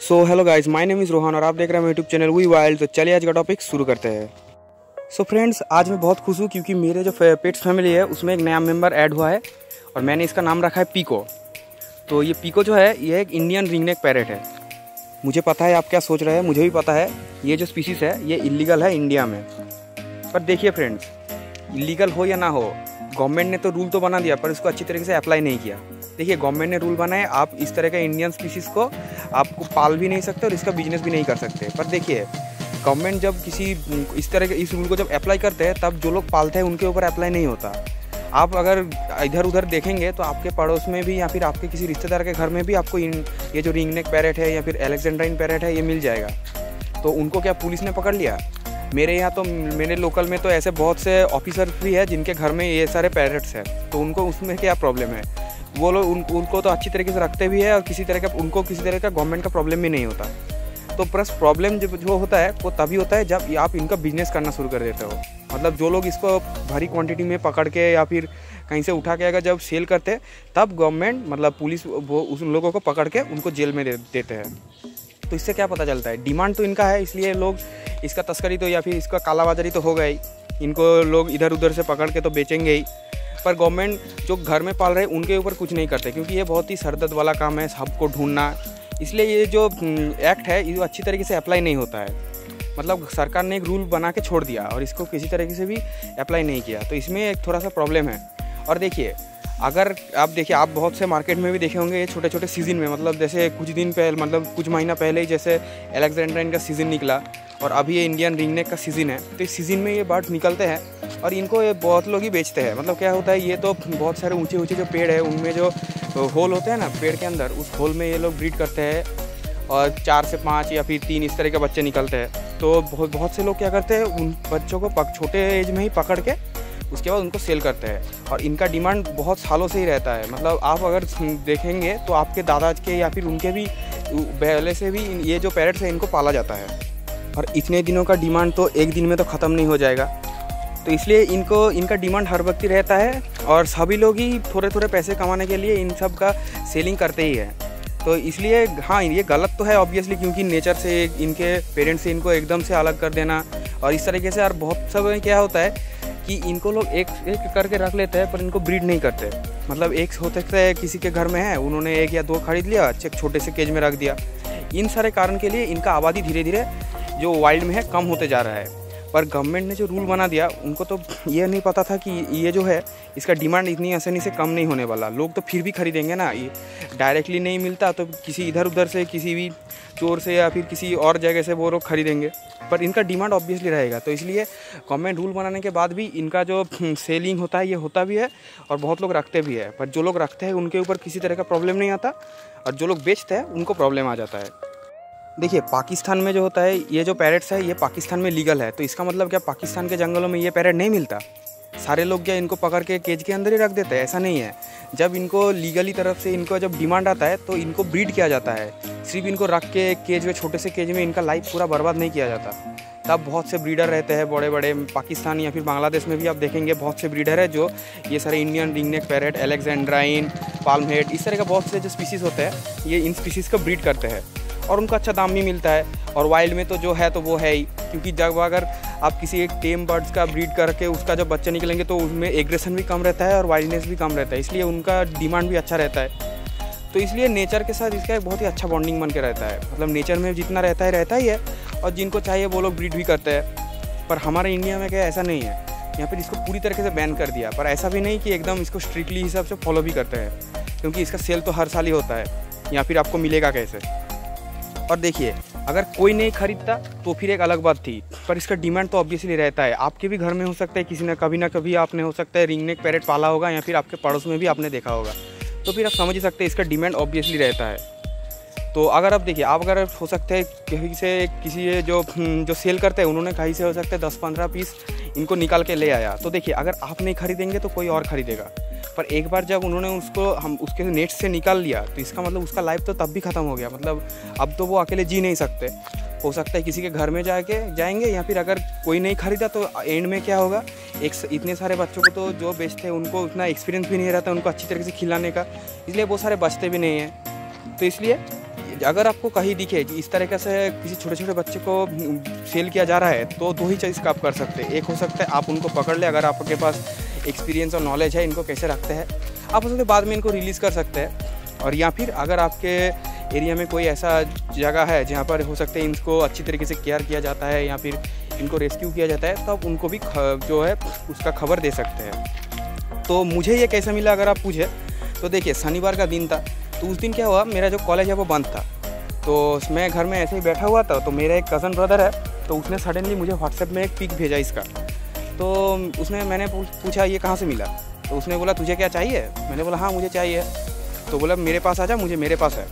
So hello guys my name is Rohan और आप देख रहे हैं यूट्यूब चैनल वी वाइल्ड तो चलिए आज का टॉपिक शुरू करते हैं। सो फ्रेंड्स आज मैं बहुत खुश हूँ क्योंकि मेरे जो पेट्स फैमिली है, उसमें एक नया मेंबर ऐड हुआ है और मैंने इसका नाम रखा है पीको तो ये पीको जो है, ये एक इंडियन रिंगनेक पैरेट है। मुझे पता है, आप क्या सोच रहे हैं? मुझे भी पता है, ये जो स्पीसीज़ है, ये इलीगल है इंडिया में। पर देखिए फ्रेंड्स इलीगल हो या ना हो गवर्नमेंट ने तो रूल तो बना दिया, पर इसको अच्छी तरीके से अप्लाई नहीं किया। देखिए गवर्नमेंट ने रूल बनाए आप इस तरह के इंडियन स्पीसीज़ को आपको पाल भी नहीं सकते और इसका बिज़नेस भी नहीं कर सकते। पर देखिए गवर्नमेंट जब किसी, इस तरह के, इस रूल को जब अप्लाई करते हैं, तब जो लोग पालते हैं, उनके ऊपर अप्लाई नहीं होता। आप अगर इधर उधर देखेंगे तो आपके पड़ोस में भी या फिर आपके किसी रिश्तेदार के घर में भी आपको इन, ये जो रिंगनेक पैरेट है या फिर एलेक्जेंड्राइन पैरेट है, ये मिल जाएगा। तो उनको क्या पुलिस ने पकड़ लिया? मेरे यहाँ तो मेरे लोकल में तो ऐसे बहुत से ऑफिसर भी है, जिनके घर में ये सारे पैरेट्स हैं। तो उनको उसमें क्या प्रॉब्लम है? वो लोग उन, उनको तो अच्छी तरीके से रखते भी है और किसी तरह का उनको किसी तरह का गवर्नमेंट का प्रॉब्लम भी नहीं होता। तो प्लस प्रॉब्लम जो जो होता है वो तभी होता है जब आप इनका बिज़नेस करना शुरू कर देते हो। मतलब जो लोग इसको भारी क्वांटिटी में पकड़ के या फिर कहीं से उठा के अगर जब सेल करते तब गवर्नमेंट मतलब पुलिस वो उस लोगों को पकड़ के उनको जेल में दे देते हैं। तो इससे क्या पता चलता है? डिमांड तो इनका है इसलिए लोग इसका तस्करी तो या फिर इसका कालाबाजारी तो ही इनको लोग इधर उधर से पकड़ के तो बेचेंगे ही। पर गवर्नमेंट जो घर में पाल रहे उनके ऊपर कुछ नहीं करते क्योंकि ये बहुत ही सरदर्द वाला काम है सबको ढूंढना। इसलिए ये जो एक्ट हम्म, है ये अच्छी तरीके से अप्लाई नहीं होता है। मतलब सरकार ने एक रूल बना के छोड़ दिया और इसको किसी तरीके से भी अप्लाई नहीं किया। तो इसमें एक थोड़ा सा प्रॉब्लम है। और देखिए अगर आप देखिए आप बहुत से मार्केट में भी देखे होंगे ये छोटे छोटे सीज़न में मतलब जैसे कुछ दिन पहले मतलब कुछ महीना पहले ही जैसे एलेक्जेंड्राइन का सीज़न निकला और अभी ये इंडियन रिंगनेक का सीज़न है। तो इस सीज़न में ये बर्ड निकलते हैं। और इनको ये बहुत लोग ही बेचते हैं। मतलब क्या होता है, ये तो बहुत सारे ऊँचे ऊँचे जो पेड़ है, उनमें जो होल होते हैं ना, पेड़ के अंदर, उस होल में ये लोग ब्रीड करते हैं और चार से पाँच या फिर तीन इस तरह के बच्चे निकलते हैं। तो बहुत बहुत से लोग क्या करते हैं, उन बच्चों को पक, छोटे एज में ही पकड़ के उसके बाद उनको सेल करते हैं और इनका डिमांड बहुत सालों से ही रहता है। मतलब आप अगर देखेंगे तो आपके दादा के या फिर उनके भी पहले से भी ये जो पेरेंट्स हैं, इनको पाला जाता है। और इतने दिनों का डिमांड तो एक दिन में तो ख़त्म नहीं हो जाएगा। तो इसलिए इनको, इनका डिमांड हर वक्त ही रहता है और सभी लोग ही थोड़े थोड़े पैसे कमाने के लिए इन सब का सेलिंग करते ही है। तो इसलिए हाँ ये गलत तो है ऑब्वियसली क्योंकि नेचर से, इनके पेरेंट्स से इनको एकदम से अलग कर देना और इस तरीके से और बहुत सब क्या होता है कि इनको लोग एक एक करके रख लेते हैं पर इनको ब्रीड नहीं करते। मतलब एक हो सकता है किसी के घर में है, उन्होंने एक या दो खरीद लिया, अच्छे, छोटे से केज में रख दिया। इन सारे कारण के लिए इनका आबादी धीरे धीरे जो वाइल्ड में है, कम होते जा रहा है। पर गवर्नमेंट ने जो रूल बना दिया, उनको तो ये नहीं पता था कि ये जो है, इसका डिमांड इतनी आसानी से कम नहीं होने वाला। लोग तो फिर भी खरीदेंगे ना, ये डायरेक्टली नहीं मिलता तो किसी इधर उधर से, किसी भी चोर से या फिर किसी और जगह से वो लोग खरीदेंगे। पर इनका डिमांड ऑब्वियसली रहेगा तो इसलिए गवर्नमेंट रूल बनाने के बाद भी इनका जो सेलिंग होता है, ये होता भी है और बहुत लोग रखते भी है। पर जो लोग रखते हैं, उनके ऊपर किसी तरह का प्रॉब्लम नहीं आता और जो लोग बेचते हैं, उनको प्रॉब्लम आ जाता है। देखिए, पाकिस्तान में जो होता है, ये जो पैरेट्स है, ये पाकिस्तान में लीगल है। तो इसका मतलब क्या, पाकिस्तान के जंगलों में ये पैरेट नहीं मिलता? सारे लोग क्या इनको पकड़ के केज के अंदर ही रख देते हैं? ऐसा नहीं है। जब इनको लीगली तरफ़ से इनको जब डिमांड आता है तो इनको ब्रीड किया जाता है। सिर्फ़ इनको रख के केज में, छोटे से केज में इनका लाइफ पूरा बर्बाद नहीं किया जाता। तब बहुत से ब्रीडर रहते हैं बड़े बड़े पाकिस्तान या फिर बांग्लादेश में भी आप देखेंगे, बहुत से ब्रीडर है जो ये सारे Indian ringneck parrot Alexandrine plumhead इस तरह का बहुत से जो स्पीसीज़ होते हैं, ये इन स्पीसीज़ को ब्रीड करते हैं। और उनका अच्छा दाम भी मिलता है। और वाइल्ड में तो जो है तो वो है ही। क्योंकि जब अगर आप किसी एक टेम बर्ड्स का ब्रीड करके उसका जब बच्चे निकलेंगे तो उसमें एग्रेशन भी कम रहता है और वाइल्डनेस भी कम रहता है। इसलिए उनका डिमांड भी अच्छा रहता है। तो इसलिए नेचर के साथ इसका एक बहुत ही अच्छा बॉन्डिंग बन के रहता है। मतलब नेचर में जितना रहता है, रहता ही है। और जिनको चाहिए, वो लोग ब्रीड भी करते हैं। पर हमारे इंडिया में क्या ऐसा नहीं है। यहाँ पर इसको पूरी तरीके से बैन कर दिया। पर ऐसा भी नहीं कि एकदम इसको स्ट्रिक्टली हिसाब से फॉलो भी करते हैं। क्योंकि इसका सेल तो हर साल ही होता है। या फिर आपको मिलेगा कैसे? और देखिए, अगर कोई नहीं खरीदता तो फिर एक अलग बात थी। पर इसका डिमांड तो ऑब्वियसली रहता है। आपके भी घर में हो सकता है किसी ने, कभी ना कभी आपने हो सकता है रिंग नेक पैरेट पाला होगा या फिर आपके पड़ोस में भी आपने देखा होगा। तो फिर आप समझ ही सकते हैं इसका डिमांड ऑब्वियसली रहता है। तो अगर आप देखिए, आप अगर हो सकते हैं कहीं से किसी जो जो सेल करते हैं, उन्होंने कहीं से हो सकते हैं दस पंद्रह पीस इनको निकाल के ले आया। तो देखिए, अगर आप नहीं खरीदेंगे तो कोई और खरीदेगा। पर एक बार जब उन्होंने उसको, हम उसके नेट से निकाल लिया तो इसका मतलब उसका लाइफ तो तब भी ख़त्म हो गया। मतलब अब तो वो अकेले जी नहीं सकते। हो सकता है किसी के घर में जाके जाएँगे या फिर अगर कोई नहीं खरीदा तो एंड में क्या होगा? एक इतने सारे बच्चों को तो जो बेचते हैं, उनको उतना एक्सपीरियंस भी नहीं रहता, उनको अच्छी तरीके से खिलाने का। इसलिए बहुत सारे बचते भी नहीं हैं। तो इसलिए अगर आपको कहीं दिखे कि इस तरीके से किसी छोटे छोटे बच्चे को सेल किया जा रहा है तो दो ही चीज़ का आप कर सकते हैं। एक हो सकता है आप उनको पकड़ ले, अगर आपके पास एक्सपीरियंस और नॉलेज है, इनको कैसे रखते हैं, आप उसके बाद में इनको रिलीज़ कर सकते हैं। और या फिर अगर आपके एरिया में कोई ऐसा जगह है, जहाँ पर हो सकते हैं इनको अच्छी तरीके से केयर किया जाता है, या फिर इनको रेस्क्यू किया जाता है तो आप उनको भी जो है, उसका खबर दे सकते हैं। तो मुझे ये कैसे मिला, अगर आप पूछे तो देखिए, शनिवार का दिन था। तो उस दिन क्या हुआ, मेरा जो कॉलेज है वो बंद था। तो मैं घर में ऐसे ही बैठा हुआ था तो मेरा एक कज़न ब्रदर है तो उसने सडनली मुझे व्हाट्सएप में एक पिक भेजा इसका। तो उसने, मैंने पूछा, ये कहाँ से मिला? तो उसने बोला, तुझे क्या चाहिए? मैंने बोला हाँ मुझे चाहिए। तो बोला, मेरे पास आ जा मुझे मेरे पास है।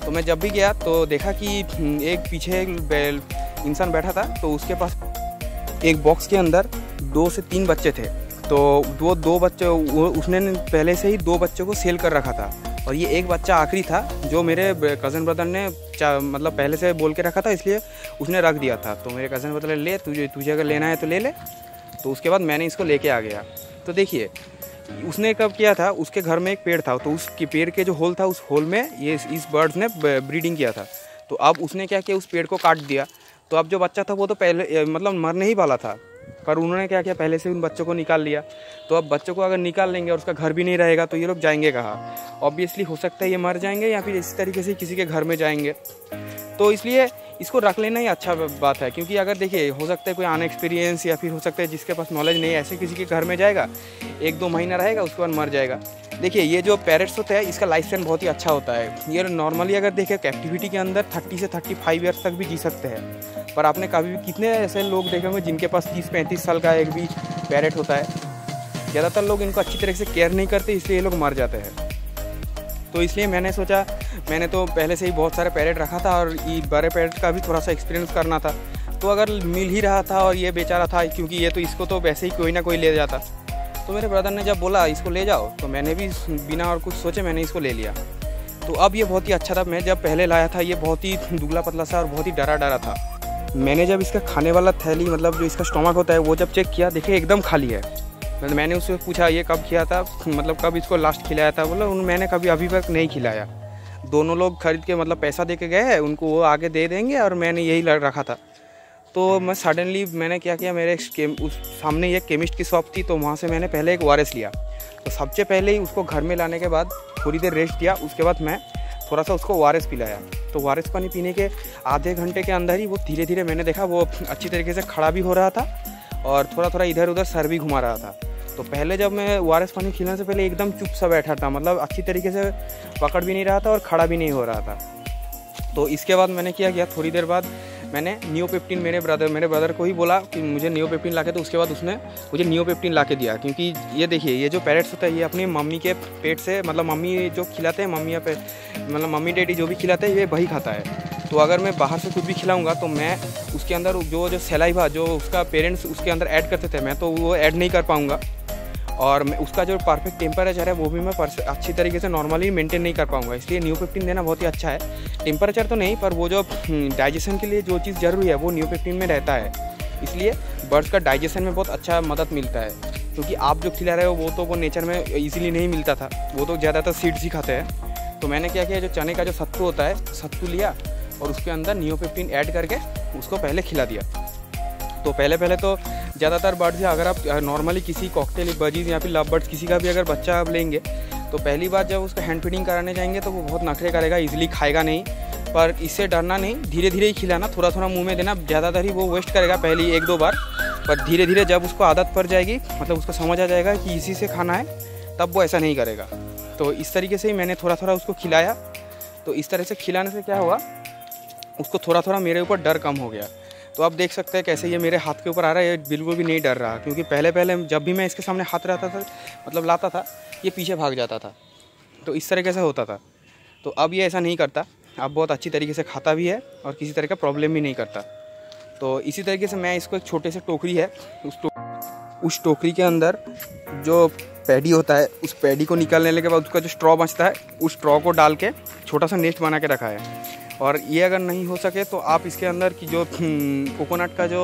तो मैं जब भी गया तो देखा कि एक पीछे इंसान बैठा था तो उसके पास एक बॉक्स के अंदर दो से तीन बच्चे थे। तो वो दो बच्चे उसने पहले से ही दो बच्चों को सेल कर रखा था। और ये एक बच्चा आखिरी था, जो मेरे कज़न ब्रदर ने मतलब पहले से बोल के रखा था, इसलिए उसने रख दिया था। तो मेरे कज़न ब्रदर ले, तुझे तुझे अगर लेना है तो ले ले। तो उसके बाद मैंने इसको लेके आ गया। तो देखिए, उसने कब किया था, उसके घर में एक पेड़ था। तो उस पेड़ के जो होल था, उस होल में ये इस बर्ड्स ने ब्रीडिंग किया था। तो अब उसने क्या किया, उस पेड़ को काट दिया। तो अब जो बच्चा था, वो तो पहले मतलब मरने ही वाला था। पर उन्होंने क्या किया? पहले से उन बच्चों को निकाल लिया। तो अब बच्चों को अगर निकाल लेंगे और उसका घर भी नहीं रहेगा तो ये लोग जाएँगे कहाँ? ऑब्वियसली हो सकता है ये मर जाएँगे या फिर इसी तरीके से किसी के घर में जाएँगे। तो इसलिए इसको रख लेना ही अच्छा बात है, क्योंकि अगर देखिए, हो सकता है कोई अनएक्सपीरियंस या फिर हो सकता है जिसके पास नॉलेज नहीं है, ऐसे किसी के घर में जाएगा, एक दो महीना रहेगा, उसके बाद मर जाएगा। देखिए, ये जो पैरेट्स होते हैं, इसका लाइफ स्पैन बहुत ही अच्छा होता है। ये नॉर्मली अगर देखें कैप्टिविटी के अंदर थर्टी से थर्टी फाइव ईयर्स तक भी जी सकते हैं। पर आपने कभी भी कितने ऐसे लोग देखे होंगे, जिनके पास तीस पैंतीस साल का एक भी पैरेट होता है? ज़्यादातर लोग इनको अच्छी तरह से केयर नहीं करते, इसलिए ये लोग मर जाते हैं। तो इसलिए मैंने सोचा, मैंने तो पहले से ही बहुत सारे पैरेट रखा था और ये बड़े पैरेट का भी थोड़ा सा एक्सपीरियंस करना था। तो अगर मिल ही रहा था और ये बेचारा था, क्योंकि ये तो इसको तो वैसे ही कोई ना कोई ले जाता। तो मेरे ब्रदर ने जब बोला, इसको ले जाओ तो मैंने भी बिना और कुछ सोचे मैंने इसको ले लिया। तो अब ये बहुत ही अच्छा था। मैं जब पहले लाया था, ये बहुत ही दुबला पतला सा और बहुत ही डरा डरा था। मैंने जब इसका खाने वाला थैली मतलब जो इसका स्टोमक होता है, वो जब चेक किया देखे एकदम खाली है। मतलब मैंने उससे पूछा, ये कब किया था? मतलब कब इसको लास्ट खिलाया था? बोला मैंने कभी अभी तक नहीं खिलाया। दोनों लोग खरीद के मतलब पैसा दे के गए हैं, उनको वो आगे दे देंगे और मैंने यही रखा था। तो मैं सडनली मैंने क्या किया, मेरे उस सामने एक केमिस्ट की शॉप थी तो वहाँ से मैंने पहले एक वायरस लिया। तो सबसे पहले ही उसको घर में लाने के बाद थोड़ी देर रेस्ट दिया, उसके बाद मैं थोड़ा सा उसको वारस पिलाया। तो वारस पानी पीने के आधे घंटे के अंदर ही वो धीरे धीरे मैंने देखा वो अच्छी तरीके से खड़ा भी हो रहा था और थोड़ा थोड़ा इधर उधर सर भी घुमा रहा था। तो पहले जब मैं वारस पानी खिलाने से पहले एकदम चुप सा बैठा था मतलब अच्छी तरीके से पकड़ भी नहीं रहा था और खड़ा भी नहीं हो रहा था। तो इसके बाद मैंने क्या किया, थोड़ी देर बाद मैंने नियोपेप्टिन मेरे ब्रदर मेरे ब्रदर को ही बोला कि मुझे न्यू नियोपेप्टिन ला के तो उसके बाद उसने मुझे नियोपेप्टिन ला के दिया। क्योंकि ये देखिए, ये जो पेरेट्स होता है, ये अपनी मम्मी के पेट से मतलब मम्मी जो खिलाते हैं, मम्मी या पे मतलब मम्मी डैडी जो भी खिलाते हैं, ये वही खाता है। तो अगर मैं बाहर से कुछ भी खिलाऊँगा तो मैं उसके अंदर जो जो सेलाइवा, जो उसका पेरेंट्स उसके अंदर ऐड करते थे, मैं तो वो ऐड नहीं कर पाऊँगा। और उसका जो परफेक्ट टेम्परेचर है वो भी मैं अच्छी तरीके से नॉर्मली मेंटेन नहीं कर पाऊँगा। इसलिए न्यू फिफ्टीन देना बहुत ही अच्छा है। टेम्परेचर तो नहीं पर वो जो डाइजेशन हम्म, के लिए जो चीज़ ज़रूरी है वो न्यू फिफ्टीन में रहता है। इसलिए बर्ड्स का डाइजेशन में बहुत अच्छा मदद मिलता है। क्योंकि आप जो खिला रहे हो वो तो वो नेचर में ईजिली नहीं मिलता था। वो तो ज़्यादातर सीड्स ही खाते हैं। तो मैंने क्या किया जो चने का जो सत्तू होता है सत्तू लिया और उसके अंदर नियो फिफ्टीन ऐड करके उसको पहले खिला दिया। तो पहले पहले तो ज़्यादातर बर्ड्स अगर आप नॉर्मली किसी कॉकटेल बजीज या फिर लव बर्ड्स किसी का भी अगर बच्चा आप लेंगे तो पहली बार जब उसका हैंड फीडिंग कराने जाएँगे तो वो बहुत नखरे करेगा इजीली खाएगा नहीं। पर इससे डरना नहीं धीरे धीरे ही खिलाना थोड़ा थोड़ा मुँह में देना, ज़्यादातर ही वो वेस्ट करेगा पहली एक दो बार। पर धीरे धीरे जब उसको आदत पड़ जाएगी मतलब उसको समझ आ जाएगा कि इसी से खाना है, तब वो ऐसा नहीं करेगा। तो इस तरीके से ही मैंने थोड़ा थोड़ा उसको खिलाया। तो इस तरह से खिलाने से क्या हुआ, उसको थोड़ा थोड़ा मेरे ऊपर डर कम हो गया। तो आप देख सकते हैं कैसे ये मेरे हाथ के ऊपर आ रहा है ये बिल्कुल भी नहीं डर रहा क्योंकि पहले पहले जब भी मैं इसके सामने हाथ रहता था मतलब लाता था ये पीछे भाग जाता था। तो इस तरीके से होता था? तो अब ये ऐसा नहीं करता अब बहुत अच्छी तरीके से खाता भी है और किसी तरह का प्रॉब्लम भी नहीं करता। तो इसी तरीके से मैं इसको एक छोटे से टोकरी है उस टो, उस टोकरी के अंदर जो पैडी होता है उस पैडी को निकालने के बाद उसका जो स्ट्रॉ बचता है उस स्ट्रॉ को डाल के छोटा सा नेस्ट बना के रखा है। और ये अगर नहीं हो सके तो आप इसके अंदर की जो कोकोनट का जो,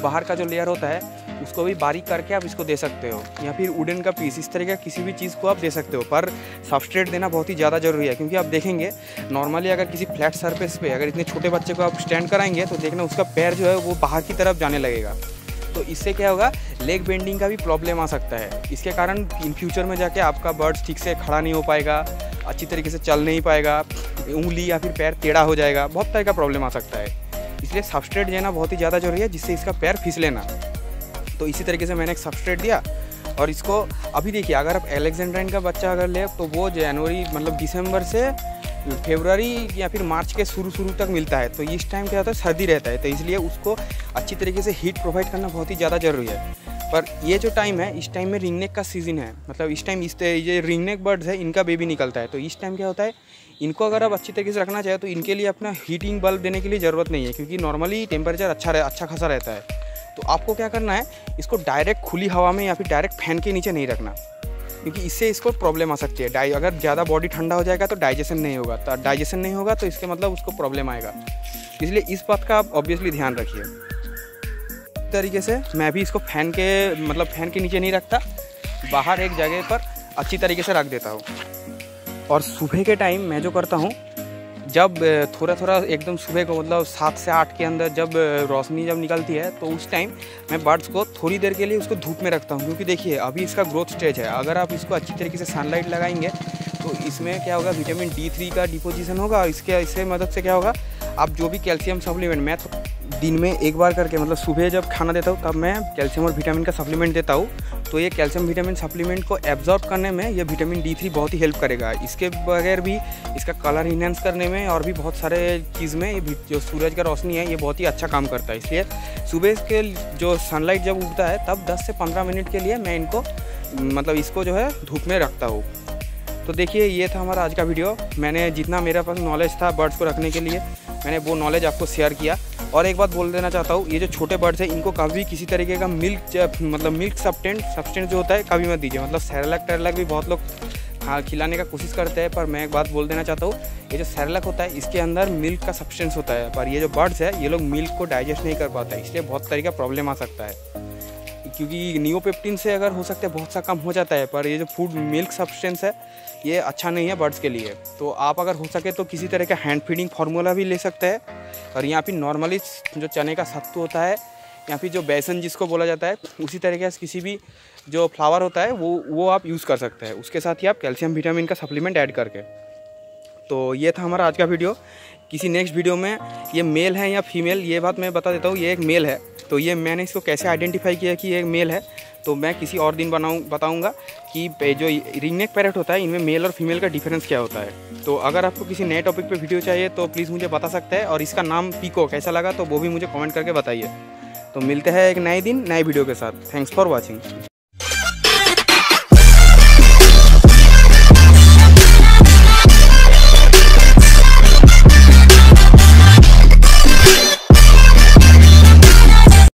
बाहर का जो लेयर होता है, उसको भी बारीक करके आप इसको दे सकते हो। या फिर वुडन का पीस इस तरह का किसी भी चीज़ को आप दे सकते हो, पर सबस्ट्रेट देना बहुत ही ज़्यादा ज़रूरी है, क्योंकि आप देखेंगे नॉर्मली अगर किसी फ्लैट सरफेस पे अगर इतने छोटे बच्चे को आप स्टैंड कराएँगे तो देखना उसका पैर जो है वो बाहर की तरफ़ जाने लगेगा। तो इससे क्या होगा लेग बेंडिंग का भी प्रॉब्लम आ सकता है। इसके कारण इन फ्यूचर में जाके आपका बर्ड्स ठीक से खड़ा नहीं हो पाएगा, अच्छी तरीके से चल नहीं पाएगा। उंगली या फिर पैर टेढ़ा हो जाएगा, बहुत तरह का प्रॉब्लम आ सकता है। इसलिए सबस्ट्रेट देना बहुत ही ज़्यादा ज़रूरी है, जिससे इसका पैर फिसले ना तो इसी तरीके से मैंने एक सबस्ट्रेट दिया और इसको अभी देखिए, अगर आप एलेक्जेंड्राइन का बच्चा अगर ले तो वो जनवरी मतलब दिसंबर से फेबररी या फिर मार्च के शुरू शुरू तक मिलता है। तो इस टाइम क्या होता है, सर्दी रहता है। तो इसलिए उसको अच्छी तरीके से हीट प्रोवाइड करना बहुत ही ज़्यादा ज़रूरी है। पर ये जो टाइम है इस टाइम में रिंगनेक का सीज़न है। मतलब इस टाइम इस ये रिंगनेक बर्ड्स है इनका बेबी निकलता है। तो इस टाइम क्या होता है इनको अगर आप अच्छी तरीके से रखना चाहे तो इनके लिए अपना हीटिंग बल्ब देने के लिए ज़रूरत नहीं है क्योंकि नॉर्मली टेम्परेचर अच्छा रह, अच्छा खासा रहता है। तो आपको क्या करना है इसको डायरेक्ट खुली हवा में या फिर डायरेक्ट फ़ैन के नीचे नहीं रखना। क्योंकि इससे इसको प्रॉब्लम आ सकती है। डाई अगर ज़्यादा बॉडी ठंडा हो जाएगा तो डाइजेशन नहीं होगा। तो डाइजेशन नहीं होगा तो इसके मतलब उसको प्रॉब्लम आएगा। इसलिए इस बात का आप ऑब्वियसली ध्यान रखिए। तरीके से। मैं भी इसको फ़ैन के मतलब फ़ैन के नीचे नहीं रखता, बाहर एक जगह पर अच्छी तरीके से रख देता हूँ। और सुबह के टाइम मैं जो करता हूँ, जब थोड़ा थोड़ा एकदम सुबह को मतलब सात से आठ के अंदर जब रोशनी जब निकलती है तो उस टाइम मैं बर्ड्स को थोड़ी देर के लिए उसको धूप में रखता हूँ। क्योंकि देखिए, अभी इसका ग्रोथ स्टेज है। अगर आप इसको अच्छी तरीके से सनलाइट लगाएँगे तो इसमें क्या होगा विटामिन डी थ्री का डिपोजिशन होगा, और इसके, इससे मदद से क्या होगा, आप जो भी कैल्शियम सप्लीमेंट मैं दिन में एक बार करके मतलब सुबह जब खाना देता हूँ, तब मैं कैल्शियम और विटामिन का सप्लीमेंट देता हूँ। तो ये कैल्शियम विटामिन सप्लीमेंट को एब्जॉर्ब करने में ये विटामिन डी थ्री बहुत ही हेल्प करेगा। इसके बगैर भी, इसका कलर इन्हेंस करने में और भी बहुत सारे चीज़ में, ये जो सूरज का रोशनी है, ये बहुत ही अच्छा काम करता है। इसलिए सुबह के जो सनलाइट जब उगता है, तब 10 से 15 मिनट के लिए मैं इनको मतलब इसको जो है धूप में रखता हूँ। तो देखिए, ये था हमारा आज का वीडियो। मैंने जितना मेरे पास नॉलेज था बर्ड्स को रखने के लिए, मैंने वो नॉलेज आपको शेयर किया। और एक बात बोल देना चाहता हूँ, ये जो छोटे बर्ड्स हैं, इनको कभी किसी तरीके का मिल्क मतलब मिल्क सब्सटेंट सब्सटेंट जो होता है कभी मत दीजिए। मतलब सैरलक टैरलक भी बहुत लोग हाँ खिलाने का कोशिश करते हैं, पर मैं एक बात बोल देना चाहता हूँ, ये जो सैरलक होता है, इसके अंदर मिल्क का सब्सटेंस होता है, पर ये जो बर्ड्स है, ये लोग मिल्क को डाइजेस्ट नहीं कर पाता, इसलिए बहुत तरीका प्रॉब्लम आ सकता है। क्योंकि नियोपेप्टिन से अगर हो सकता है, बहुत सा कम हो जाता है, पर ये जो फ़ूड मिल्क सब्सटेंस है, ये अच्छा नहीं है बर्ड्स के लिए। तो आप अगर हो सके तो किसी तरह का हैंड फीडिंग फार्मूला भी ले सकते हैं और यहाँ पे नॉर्मली जो चने का सत्तू होता है या फिर जो बेसन जिसको बोला जाता है, उसी तरीके से किसी भी जो फ्लावर होता है, वो वो आप यूज़ कर सकते हैं। उसके साथ ही आप कैल्शियम विटामिन का सप्लीमेंट ऐड करके। तो ये था हमारा आज का वीडियो किसी नेक्स्ट वीडियो में ये मेल है या फीमेल ये बात मैं बता देता हूँ, ये एक मेल है। तो ये मैंने इसको कैसे आइडेंटिफाई किया कि ये एक मेल है? तो मैं किसी और दिन बनाऊँ, बताऊँगा कि जो रिंगनेक पैरेट होता है, इनमें मेल और फीमेल का डिफरेंस क्या होता है। तो अगर आपको किसी नए टॉपिक पे वीडियो चाहिए तो प्लीज़ मुझे बता सकते हैं और इसका नाम पीको कैसा लगा तो वो भी मुझे कमेंट करके बताइए। तो मिलते हैं एक नए दिन, नए वीडियो के साथ। Thanks for watching